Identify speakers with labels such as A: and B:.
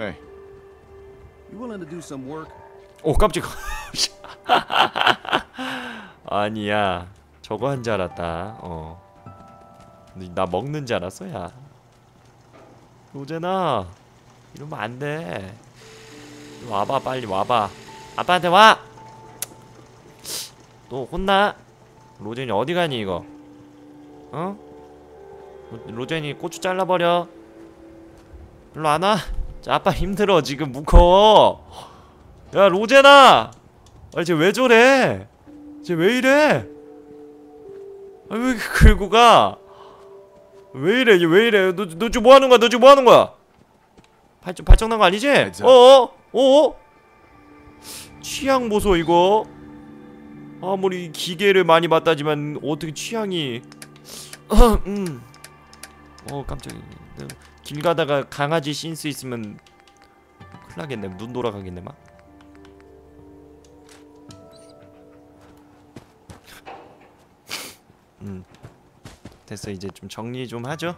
A: Hey, you willing to do some work?
B: 오 깜짝이야 아니야. 저거 한 줄 알았다. 어 나 먹는 줄 알았어 야. 로제나 이러면 안 돼. 와봐 빨리 와봐. 아빠한테 와 또 혼나? 로젠이 어디 가니 이거? 어? 로- 로젠이 고추 잘라버려. 일로 안 와? 자, 아빠 힘들어 지금 무거워 야 로제나! 아니 쟤왜 저래? 쟤 왜 이래? 아니 왜 이렇게 긁고 가왜 이래? 얘왜 이래? 너, 너 지금 뭐하는 거야? 너 지금 뭐하는 거야? 발정 발정 난 거 아니지. 어어? 어어? 취향 보소 이거. 아무리 기계를 많이 봤다지만 어떻게 취향이? 음. 어 깜짝이야. 길 가다가 강아지 신스 있으면 큰일 나겠네. 눈 돌아가겠네 막. 음. 됐어. 이제 좀 정리 좀 하죠